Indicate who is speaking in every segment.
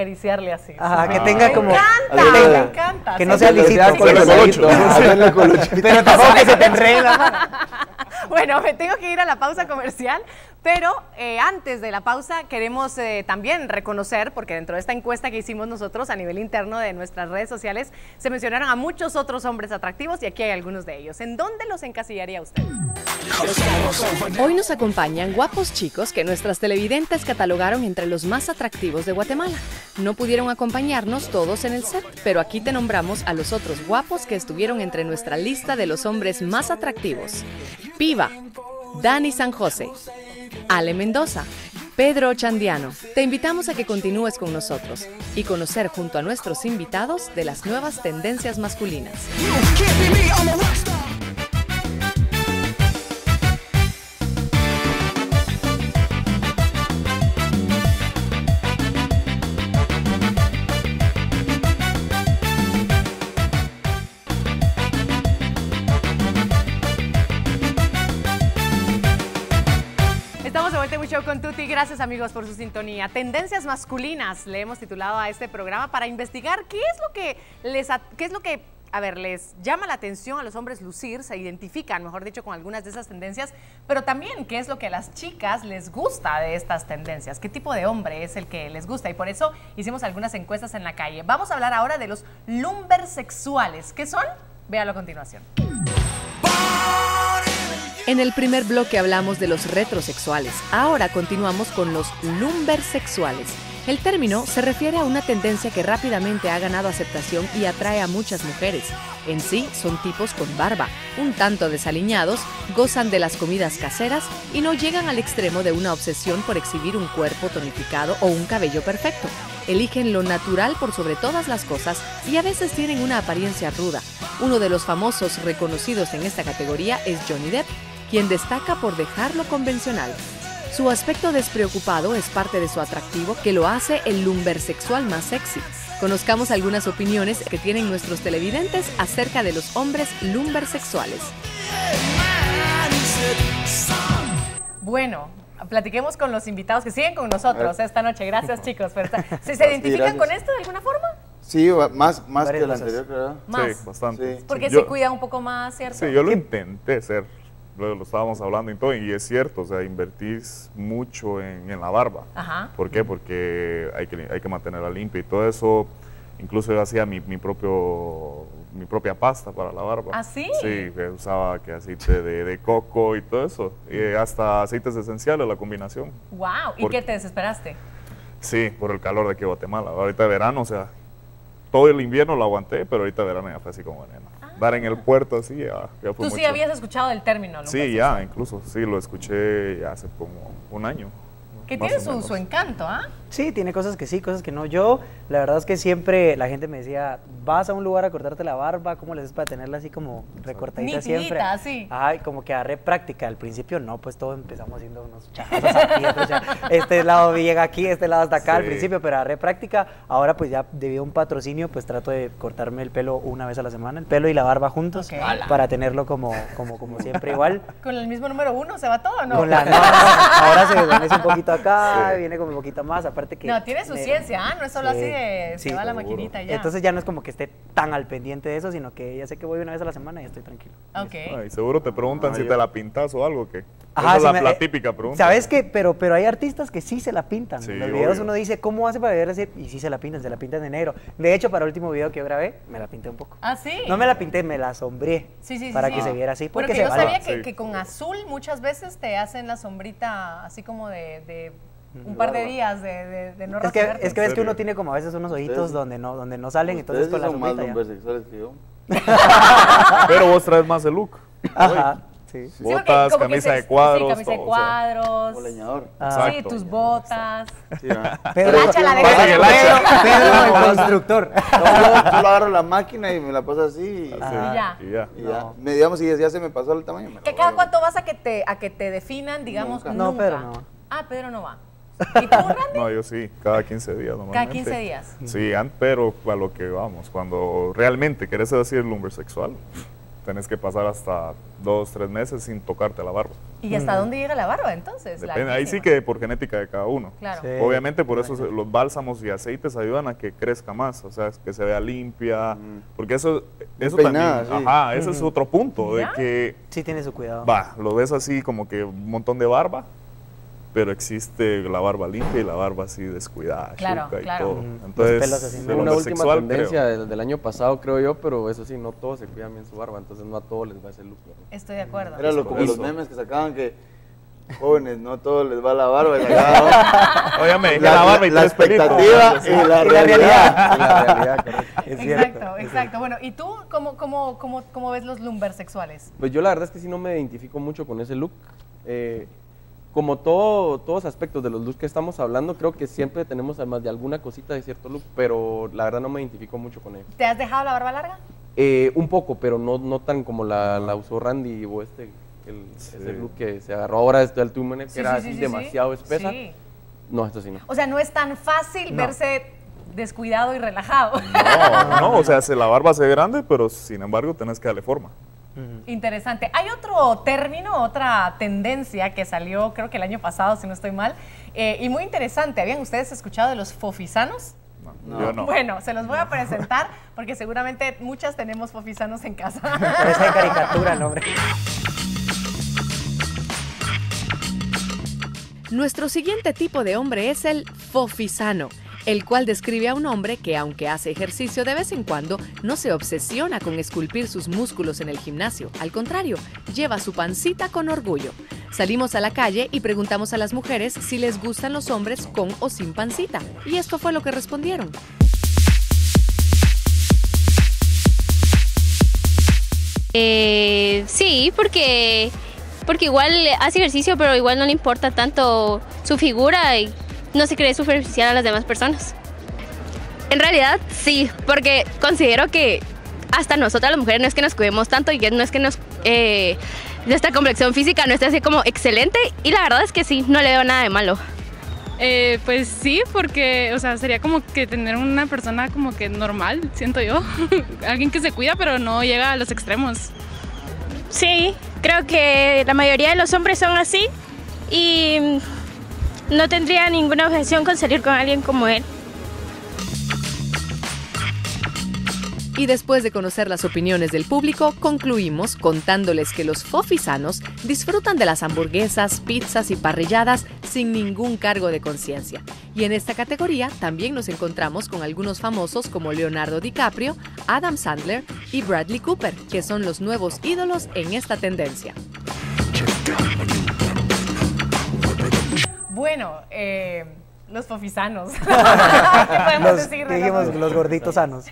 Speaker 1: acariciarle así.
Speaker 2: Ajá, que tenga como...
Speaker 1: Me encanta,
Speaker 2: que
Speaker 1: me encanta.
Speaker 2: Que no sea lisito. Pero tampoco que se te mano.
Speaker 1: Bueno, me tengo que ir a la pausa comercial, pero eh, antes de la pausa queremos eh, también reconocer, porque dentro de esta encuesta que hicimos nosotros a nivel interno de nuestras redes sociales, se mencionaron a muchos otros hombres atractivos y aquí hay algunos de ellos. ¿En dónde los encasillaría usted? Hoy nos acompañan guapos chicos que nuestras televidentes catalogaron entre los más atractivos de Guatemala. No pudieron acompañarnos todos en el set, pero aquí te nombramos a los otros guapos que estuvieron entre nuestra lista de los hombres más atractivos. Piva, Dani San José, Ale Mendoza, Pedro Chandiano. Te invitamos a que continúes con nosotros y conocer junto a nuestros invitados de las nuevas tendencias masculinas. Gracias amigos por su sintonía. Tendencias masculinas le hemos titulado a este programa para investigar qué es lo que les, qué es lo que, a ver, les llama la atención a los hombres lucir, se identifican, mejor dicho, con algunas de esas tendencias, pero también qué es lo que a las chicas les gusta de estas tendencias, qué tipo de hombre es el que les gusta y por eso hicimos algunas encuestas en la calle. Vamos a hablar ahora de los lumbersexuales. ¿Qué son? Véalo a continuación. En el primer bloque hablamos de los retrosexuales. Ahora continuamos con los lumbersexuales. El término se refiere a una tendencia que rápidamente ha ganado aceptación y atrae a muchas mujeres. En sí, son tipos con barba, un tanto desaliñados, gozan de las comidas caseras y no llegan al extremo de una obsesión por exhibir un cuerpo tonificado o un cabello perfecto. Eligen lo natural por sobre todas las cosas y a veces tienen una apariencia ruda. Uno de los famosos reconocidos en esta categoría es Johnny Depp, quien destaca por dejar lo convencional. Su aspecto despreocupado es parte de su atractivo que lo hace el lumbersexual más sexy. Conozcamos algunas opiniones que tienen nuestros televidentes acerca de los hombres lumbersexuales. Bueno, platiquemos con los invitados que siguen con nosotros esta noche. Gracias chicos. por estar- ¿Se, se identifican
Speaker 3: gracias.
Speaker 1: con esto de alguna forma?
Speaker 3: Sí, más, más que el anterior, ¿verdad?
Speaker 1: Más.
Speaker 4: Sí, bastante.
Speaker 3: Sí.
Speaker 1: Porque
Speaker 4: Yo-
Speaker 1: se cuida un poco más, ¿cierto?
Speaker 4: Sí, yo lo intenté ser, lo estábamos hablando y todo, y es cierto, o sea, invertís mucho en, en la barba.
Speaker 1: Ajá.
Speaker 4: ¿Por qué? Porque hay que, hay que mantenerla limpia y todo eso. Incluso yo hacía mi, mi propio mi propia pasta para la barba.
Speaker 1: ¿Ah, sí?
Speaker 4: Sí, que usaba que aceite de, de coco y todo eso. Y hasta aceites esenciales, la combinación.
Speaker 1: Wow. ¿Y qué te desesperaste?
Speaker 4: Sí, por el calor de aquí Guatemala. Ahorita verano, o sea, todo el invierno lo aguanté, pero ahorita verano ya fue así como veneno. Dar en el puerto así ya, ya fue.
Speaker 1: Tú sí
Speaker 4: mucho.
Speaker 1: habías escuchado del término, ¿no?
Speaker 4: Sí, ya, incluso, sí, lo escuché hace como un año.
Speaker 1: Que tiene su, su encanto, ¿ah?
Speaker 2: Sí, tiene cosas que sí, cosas que no. Yo, la verdad es que siempre la gente me decía, vas a un lugar a cortarte la barba, ¿cómo le haces para tenerla así como recortadita siempre?
Speaker 1: sí.
Speaker 2: Ay, como que agarré práctica. Al principio no, pues todo empezamos haciendo unos chazos aquí, otros ya- este lado llega aquí, este lado hasta acá al principio, pero agarré práctica. Ahora pues ya debido a un patrocinio, pues trato de cortarme el pelo una vez a la semana, el pelo y la barba juntos, para tenerlo como, como, como siempre igual.
Speaker 1: Con el mismo número uno se va todo, ¿no?
Speaker 2: Con la, no, no, ahora se desvanece un poquito acá,
Speaker 4: Sí.
Speaker 2: viene como un poquito más, aparte que...
Speaker 1: No, tiene su
Speaker 2: me-
Speaker 1: ciencia, ¿ah? No es solo
Speaker 2: Sí,
Speaker 1: así de se
Speaker 2: sí,
Speaker 1: va la
Speaker 4: seguro.
Speaker 1: maquinita ya.
Speaker 2: Entonces ya no es como que esté tan al pendiente de eso, sino que ya sé que voy una vez a la semana y estoy tranquilo.
Speaker 1: Ok.
Speaker 4: Ay, seguro te preguntan
Speaker 3: Ah,
Speaker 4: si
Speaker 3: yo-
Speaker 4: te la pintas o algo, que
Speaker 2: Ajá,
Speaker 4: esa es la,
Speaker 2: me-
Speaker 4: la
Speaker 2: eh,
Speaker 4: típica pregunta.
Speaker 2: ¿Sabes qué? Pero, pero hay artistas que sí se la pintan.
Speaker 4: Sí,
Speaker 2: en los videos
Speaker 4: obvio.
Speaker 2: uno dice, ¿cómo hace para ver así? Y sí se la pintan, se la pintan de negro. De hecho, para el último video que yo grabé, me la pinté un poco.
Speaker 1: Ah, sí.
Speaker 2: No me la pinté, me la sombré.
Speaker 1: Sí, sí, sí,
Speaker 2: Para
Speaker 1: sí.
Speaker 2: que se viera así.
Speaker 1: Bueno,
Speaker 2: Porque
Speaker 1: que
Speaker 2: se
Speaker 1: yo
Speaker 2: vale.
Speaker 1: sabía que,
Speaker 4: Sí.
Speaker 1: que con azul muchas veces te hacen la sombrita así como de, de un par de días de, de, de no
Speaker 2: Es que, es que ves que uno tiene como a veces unos ojitos
Speaker 3: Ustedes-
Speaker 2: donde no, donde no salen, entonces con la
Speaker 3: son más que yo.
Speaker 4: Pero vos traes más el look.
Speaker 2: Ajá, sí.
Speaker 4: Botas, camisa
Speaker 1: se-
Speaker 4: de cuadros.
Speaker 1: Sí, camisa de
Speaker 4: todo, o sea.
Speaker 1: cuadros.
Speaker 3: Leñador.
Speaker 2: Ah.
Speaker 1: Sí,
Speaker 4: Exacto.
Speaker 1: tus botas.
Speaker 3: Sí, ¿verdad?
Speaker 2: Pedro,
Speaker 1: El de-.
Speaker 2: Pedro, constructor.
Speaker 3: No, yo solo agarro la máquina y me la paso así. y-
Speaker 4: Así,
Speaker 1: Y ya.
Speaker 4: Y ya.
Speaker 3: Y ya.
Speaker 2: No.
Speaker 3: Me, digamos, si ya se me pasó el tamaño.
Speaker 1: ¿Que cada cuánto vas a que te, a que te definan, digamos,
Speaker 3: Nunca.
Speaker 1: nunca?
Speaker 2: No, Pedro no.
Speaker 1: Ah, Pedro no va. ¿Y tú, Randy?
Speaker 4: No, yo sí, cada 15 días normalmente.
Speaker 1: Cada 15 días.
Speaker 4: Sí, pero a lo que vamos, cuando realmente querés decir lumbersexual, tenés que pasar hasta dos, tres meses sin tocarte la barba.
Speaker 1: ¿Y hasta dónde llega la barba entonces?
Speaker 4: Depende, ahí sí que por genética de cada uno.
Speaker 1: Claro.
Speaker 2: Sí.
Speaker 4: Obviamente por eso los bálsamos y aceites ayudan a que crezca más, o sea, que se vea limpia, porque eso, eso
Speaker 3: peinada,
Speaker 4: también,
Speaker 3: sí.
Speaker 4: ajá, ese es otro punto, de que,
Speaker 2: Sí tiene su cuidado.
Speaker 4: va, lo ves así como que un montón de barba, pero existe la barba limpia y la barba así descuidada,
Speaker 1: Claro,
Speaker 4: y
Speaker 1: claro.
Speaker 4: todo. Entonces,
Speaker 2: así, ¿no?
Speaker 5: Una última
Speaker 4: sexual,
Speaker 5: tendencia
Speaker 4: creo.
Speaker 5: del, del año pasado, creo yo, pero eso sí, no todos se cuidan bien su barba, entonces no a todos les va ese look. ¿verdad?
Speaker 1: Estoy de acuerdo.
Speaker 3: Era lo, como los memes que sacaban que jóvenes, no todo les va la barba. Y
Speaker 4: Óyame,
Speaker 3: la,
Speaker 4: la barba y
Speaker 3: la expectativa y la
Speaker 2: Y
Speaker 3: realidad.
Speaker 5: En la realidad, correcto.
Speaker 2: Es cierto,
Speaker 1: Exacto,
Speaker 2: es
Speaker 1: exacto. Bueno, ¿y tú cómo, cómo, cómo, cómo ves los lumber sexuales?
Speaker 5: Pues yo la verdad es que sí no me identifico mucho con ese look. Eh, como todo, todos aspectos de los looks que estamos hablando, creo que siempre tenemos además de alguna cosita de cierto look, pero la verdad no me identifico mucho con él.
Speaker 1: ¿Te has dejado la barba larga?
Speaker 5: Eh, un poco, pero no, no tan como la, la usó Randy o este, el,
Speaker 4: Sí.
Speaker 5: ese look que se agarró ahora este del Tumen, que
Speaker 1: Sí,
Speaker 5: era
Speaker 1: sí,
Speaker 5: así
Speaker 1: sí, sí,
Speaker 5: demasiado
Speaker 1: sí.
Speaker 5: espesa.
Speaker 1: Sí.
Speaker 5: No, esto sí no.
Speaker 1: O sea, no es tan fácil
Speaker 2: No.
Speaker 1: verse descuidado y relajado.
Speaker 4: No, no, o sea, se- la barba se ve grande, pero sin embargo tenés que darle forma.
Speaker 1: Interesante. Hay otro término, otra tendencia que salió creo que el año pasado, si no estoy mal, eh, y muy interesante. ¿Habían ustedes escuchado de los fofisanos?
Speaker 4: No,
Speaker 3: No.
Speaker 4: Yo no.
Speaker 1: Bueno, se los voy a presentar porque seguramente muchas tenemos fofisanos en casa.
Speaker 2: Caricatura el nombre.
Speaker 1: Nuestro siguiente tipo de hombre es el fofisano, el cual describe a un hombre que aunque hace ejercicio de vez en cuando, no se obsesiona con esculpir sus músculos en el gimnasio. Al contrario, lleva su pancita con orgullo. Salimos a la calle y preguntamos a las mujeres si les gustan los hombres con o sin pancita. Y esto fue lo que respondieron.
Speaker 6: Eh, sí, porque, porque igual hace ejercicio, pero igual no le importa tanto su figura y no se cree superficial a las demás personas. En realidad, sí, porque considero que hasta nosotras las mujeres no es que nos cuidemos tanto y que no es que nos... Eh, nuestra complexión física no esté así como excelente y la verdad es que sí, no le veo nada de malo.
Speaker 7: Eh, pues sí, porque, o sea, sería como que tener una persona como que normal, siento yo. Alguien que se cuida, pero no llega a los extremos.
Speaker 8: Sí, creo que la mayoría de los hombres son así y no tendría ninguna objeción con salir con alguien como él.
Speaker 1: Y después de conocer las opiniones del público, concluimos contándoles que los fofisanos disfrutan de las hamburguesas, pizzas y parrilladas sin ningún cargo de conciencia. Y en esta categoría también nos encontramos con algunos famosos como Leonardo DiCaprio, Adam Sandler y Bradley Cooper, que son los nuevos ídolos en esta tendencia. Bueno, eh, los fofisanos. ¿Qué podemos
Speaker 2: Los,
Speaker 1: decir de
Speaker 2: dijimos
Speaker 1: los-
Speaker 2: los gorditos sanos.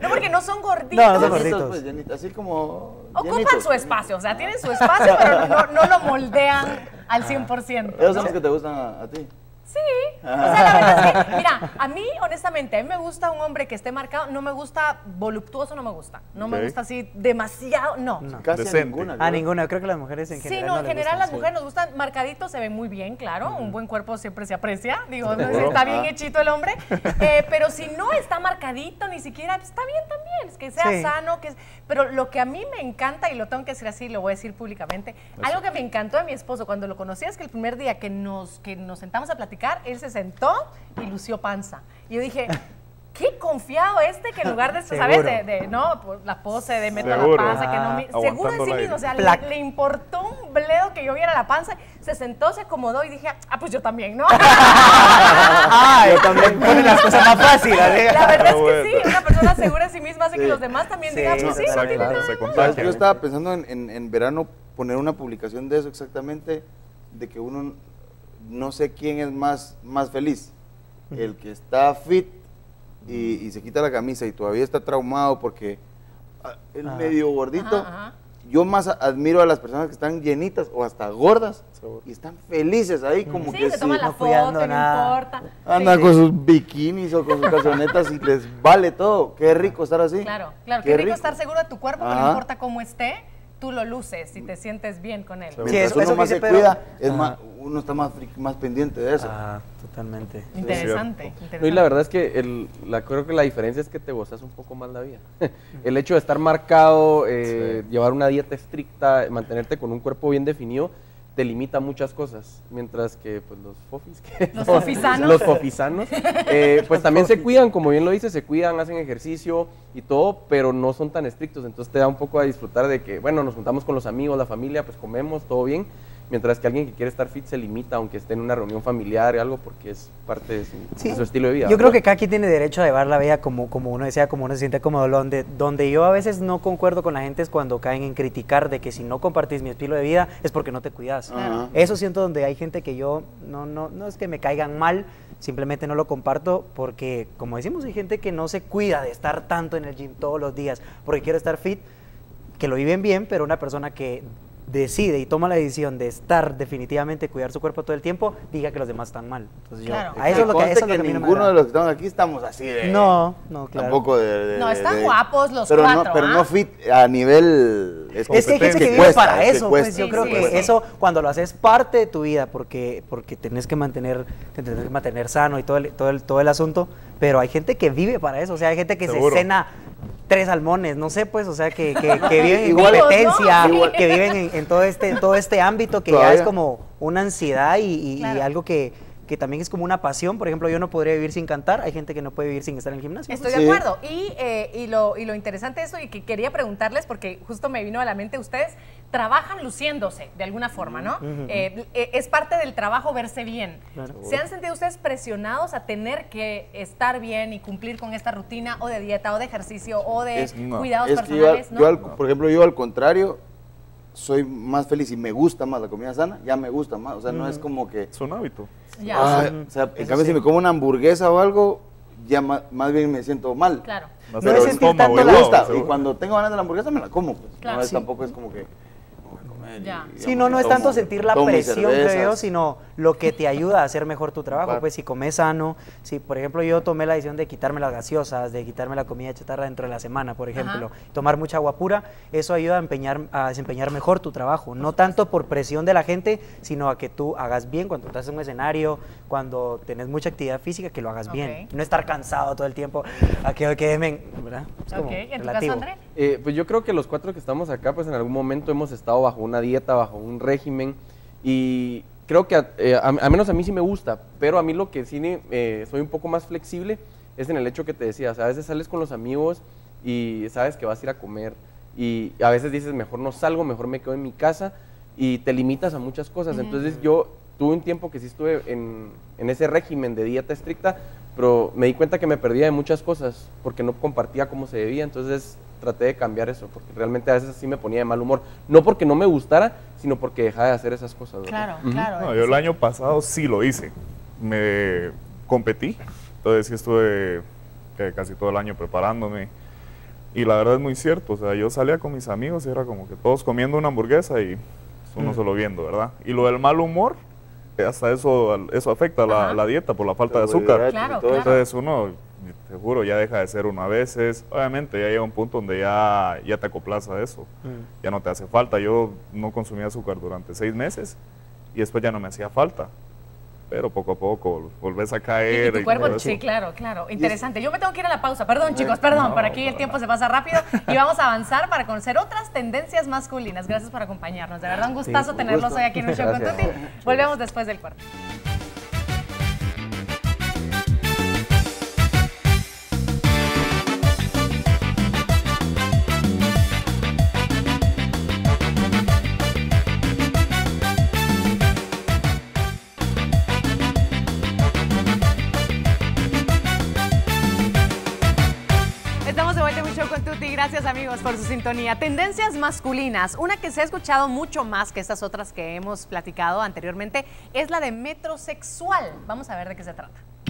Speaker 1: No, porque no son gorditos.
Speaker 2: No, no son gorditos.
Speaker 3: pues, así como.
Speaker 1: Ocupan
Speaker 3: llenitos.
Speaker 1: su espacio, o sea, tienen su espacio, pero no, no lo moldean al 100%.
Speaker 3: Esos son
Speaker 1: ¿no?
Speaker 3: los que te gustan a, a ti.
Speaker 1: Sí. O sea, la verdad es que, mira, a mí, honestamente, a mí me gusta un hombre que esté marcado, no me gusta voluptuoso, no me gusta. No me
Speaker 4: Ok.
Speaker 1: gusta así demasiado, no.
Speaker 3: Casi a
Speaker 4: Decente.
Speaker 3: ninguna.
Speaker 2: A
Speaker 3: creo.
Speaker 2: ninguna, creo que las mujeres en
Speaker 1: Sí,
Speaker 2: general.
Speaker 1: no,
Speaker 2: no
Speaker 1: en general
Speaker 2: gustan,
Speaker 1: las
Speaker 2: sí.
Speaker 1: mujeres nos gustan marcaditos, se ven muy bien, claro. Un buen cuerpo siempre se aprecia. Digo, no si está bien hechito el hombre. Eh, pero si no está marcadito ni siquiera, pues, está bien también. Es que sea
Speaker 2: Sí.
Speaker 1: sano. que es- Pero lo que a mí me encanta, y lo tengo que decir así, lo voy a decir públicamente, algo que me encantó de mi esposo cuando lo conocí es que el primer día que nos, que nos sentamos a platicar, él se sentó y lució panza. Y yo dije... Qué confiado este que en lugar de, ¿sabes? De, de, no, pues, la pose de meto la
Speaker 4: Seguro.
Speaker 1: panza, que no
Speaker 2: Ah,
Speaker 1: me- Seguro
Speaker 4: aguantando
Speaker 1: sí mismo, o sea, le, le importó un bledo que yo viera la panza, se sentó, se acomodó y dije, ah, pues yo también, ¿no?
Speaker 2: Ah, yo también ponen las cosas más fáciles. ¿eh?
Speaker 1: La verdad es que sí, una persona segura de sí misma hace que
Speaker 3: Sí.
Speaker 1: los demás también
Speaker 2: Sí,
Speaker 1: digan, pues sí, no
Speaker 4: Exacto, contagia.
Speaker 3: Yo estaba pensando en, en- en verano poner una publicación de eso exactamente, de que uno no sé quién es más, más feliz. El que está fit y, y se quita la camisa y todavía está traumado porque ah, el
Speaker 2: Ajá.
Speaker 3: medio gordito.
Speaker 1: Ajá, ajá.
Speaker 3: Yo más a- admiro a las personas que están llenitas o hasta gordas y están felices ahí como
Speaker 1: Sí,
Speaker 3: que
Speaker 1: se
Speaker 3: sí,
Speaker 1: toman la
Speaker 2: no
Speaker 1: foto, no
Speaker 2: nada.
Speaker 1: importa.
Speaker 3: andan
Speaker 1: Sí.
Speaker 3: con sus bikinis o con sus calzonetas y les vale todo. Qué rico estar así.
Speaker 1: Claro, claro, qué, rico, estar seguro de tu cuerpo, que no importa cómo esté, tú lo luces y te sientes bien con él.
Speaker 3: Mientras
Speaker 2: Sí, eso-
Speaker 3: uno
Speaker 2: eso
Speaker 3: más se
Speaker 2: Pedro-
Speaker 3: cuida, es más, uno está más, más pendiente de eso.
Speaker 2: Ah, totalmente.
Speaker 1: Interesante,
Speaker 5: No,
Speaker 1: interesante.
Speaker 5: y la verdad es que el- la, creo que la diferencia es que te gozas un poco más la vida. el hecho de estar marcado, eh, llevar una dieta estricta, mantenerte con un cuerpo bien definido, te limita muchas cosas. Mientras que pues, los fofis, que
Speaker 1: Los fofisanos.
Speaker 5: los fofisanos, eh, pues también se cuidan, como bien lo dices, se cuidan, hacen ejercicio y todo, pero no son tan estrictos. Entonces te da un poco a disfrutar de que, bueno, nos juntamos con los amigos, la familia, pues comemos, todo bien. Mientras que alguien que quiere estar fit se limita, aunque esté en una reunión familiar o algo, porque es parte de su,
Speaker 2: Sí.
Speaker 5: de su estilo de vida.
Speaker 2: Yo creo que cada quien tiene derecho a llevar la vida como, como uno desea, como uno se siente cómodo. Donde, donde yo a veces no concuerdo con la gente es cuando caen en criticar de que si no compartís mi estilo de vida es porque no te cuidas. Eso siento donde hay gente que yo no, no, no es que me caigan mal, simplemente no lo comparto porque, como decimos, hay gente que no se cuida de estar tanto en el gym todos los días porque quiere estar fit, que lo viven bien, pero una persona que decide y toma la decisión de estar definitivamente cuidar su cuerpo todo el tiempo, diga que los demás están mal. Entonces yo-
Speaker 1: Claro.
Speaker 2: a eso es lo que, eso es lo
Speaker 3: que
Speaker 2: me
Speaker 3: ninguno de los que estamos aquí estamos así de...
Speaker 2: No, no, claro.
Speaker 3: Tampoco de... de-
Speaker 1: No, están
Speaker 3: de-
Speaker 1: guapos los
Speaker 3: pero
Speaker 1: cuatro,
Speaker 3: No, pero
Speaker 1: ¿ah?
Speaker 3: no fit a nivel...
Speaker 2: Es que hay gente que, vive
Speaker 3: cuesta,
Speaker 2: para eso,
Speaker 3: cuesta.
Speaker 2: pues yo creo
Speaker 1: sí,
Speaker 2: que
Speaker 1: sí.
Speaker 2: eso cuando lo haces parte de tu vida, porque, porque tenés que mantener, te tenés que mantener sano y todo el, todo el, todo el asunto, pero hay gente que vive para eso, o sea, hay gente que
Speaker 4: Seguro.
Speaker 2: se cena tres salmones, no sé, pues, o sea, que, que, que viven en
Speaker 3: Igual-
Speaker 2: competencia, que viven en, en todo este, en todo este ámbito que ya es como una ansiedad y, y- y
Speaker 1: Claro.
Speaker 2: algo que, que también es como una pasión. Por ejemplo, yo no podría vivir sin cantar, hay gente que no puede vivir sin estar en el gimnasio.
Speaker 1: Estoy
Speaker 2: pues.
Speaker 1: de
Speaker 3: Sí.
Speaker 1: acuerdo. Y, eh, y, lo, y lo interesante de eso y que quería preguntarles, porque justo me vino a la mente, ustedes trabajan luciéndose de alguna forma, ¿no? Eh, eh, es parte del trabajo verse bien.
Speaker 2: Claro.
Speaker 1: ¿Se han sentido ustedes presionados a tener que estar bien y cumplir con esta rutina o de dieta o de ejercicio o de
Speaker 3: Es-
Speaker 4: no.
Speaker 1: cuidados
Speaker 3: Es que yo,
Speaker 1: personales?
Speaker 3: yo al-
Speaker 1: ¿no?
Speaker 3: por ejemplo, yo al contrario, soy más feliz y me gusta más la comida sana, ya me gusta más. O sea, no es como que...
Speaker 4: Es un hábito.
Speaker 1: Ya.
Speaker 3: "Ay", o sea, en cambio, si me como una hamburguesa o algo, ya ma- más, bien me siento mal.
Speaker 1: Claro.
Speaker 2: No
Speaker 4: ser
Speaker 2: es sentir tanto la-
Speaker 3: gusta. Y cuando tengo ganas de la hamburguesa, me la como. Pues.
Speaker 1: Claro.
Speaker 3: no
Speaker 1: Sí.
Speaker 3: tampoco es como que...
Speaker 1: Ya.
Speaker 2: Sí,
Speaker 3: digamos,
Speaker 2: no, no es
Speaker 3: tomo-
Speaker 2: tanto sentir la presión, creo yo, sino lo que te ayuda a hacer mejor tu trabajo.
Speaker 3: Claro.
Speaker 2: Pues si comes sano, si por ejemplo yo tomé la decisión de quitarme las gaseosas, de quitarme la comida chatarra dentro de la semana, por ejemplo, tomar mucha agua pura, eso ayuda a, empeñar, a desempeñar mejor tu trabajo. No tanto por presión de la gente, sino a que tú hagas bien cuando estás en un escenario, cuando tenés mucha actividad física, que lo hagas bien. No estar cansado todo el tiempo, a que queden, ¿verdad? Es como
Speaker 1: Ok, ¿en tu caso,
Speaker 2: relativo.
Speaker 1: André?
Speaker 5: Eh, pues yo creo que los cuatro que estamos acá, pues en algún momento hemos estado bajo una dieta, bajo un régimen y creo que a, eh, a- a menos a mí sí me gusta, pero a mí lo que sí eh, soy un poco más flexible es en el hecho que te decía, o sea, a veces sales con los amigos y sabes que vas a ir a comer y a veces dices, mejor no salgo, mejor me quedo en mi casa y te limitas a muchas cosas. Entonces yo tuve un tiempo que sí estuve en, en ese régimen de dieta estricta, pero me di cuenta que me perdía de muchas cosas porque no compartía como se debía, entonces traté de cambiar eso, porque realmente a veces sí me ponía de mal humor, no porque no me gustara, sino porque dejaba de hacer esas cosas. ¿verdad?
Speaker 1: Claro, claro.
Speaker 4: No, yo el año pasado sí lo hice. Me competí, entonces sí estuve eh, casi todo el año preparándome. Y la verdad es muy cierto, o sea, yo salía con mis amigos y era como que todos comiendo una hamburguesa y uno
Speaker 2: Mm.
Speaker 4: solo viendo, ¿verdad? Y lo del mal humor, hasta eso, eso afecta la, la dieta por la falta de azúcar.
Speaker 1: Claro, claro.
Speaker 4: Entonces uno, te juro, ya deja de ser uno a veces. Obviamente ya llega un punto donde ya, ya te acoplas a eso.
Speaker 2: Mm.
Speaker 4: Ya no te hace falta. Yo no consumía azúcar durante seis meses y después ya no me hacía falta. Pero poco a poco volvés a
Speaker 1: Y
Speaker 4: caer.
Speaker 1: tu
Speaker 4: y
Speaker 1: cuerpo,
Speaker 4: todo eso.
Speaker 1: sí, claro, claro. Interesante. Yo me tengo que ir a la pausa. Perdón, chicos, perdón. Por aquí el tiempo se pasa rápido y vamos a avanzar para conocer otras tendencias masculinas. Gracias por acompañarnos. De verdad, un gustazo
Speaker 3: un
Speaker 1: tenerlos
Speaker 3: gusto.
Speaker 1: hoy aquí en un show con
Speaker 5: Gracias.
Speaker 1: Tuti. Volvemos después del corte. Sintonía. Tendencias masculinas. Una que se ha escuchado mucho más que estas otras que hemos platicado anteriormente es la de metrosexual. Vamos a ver de qué se trata.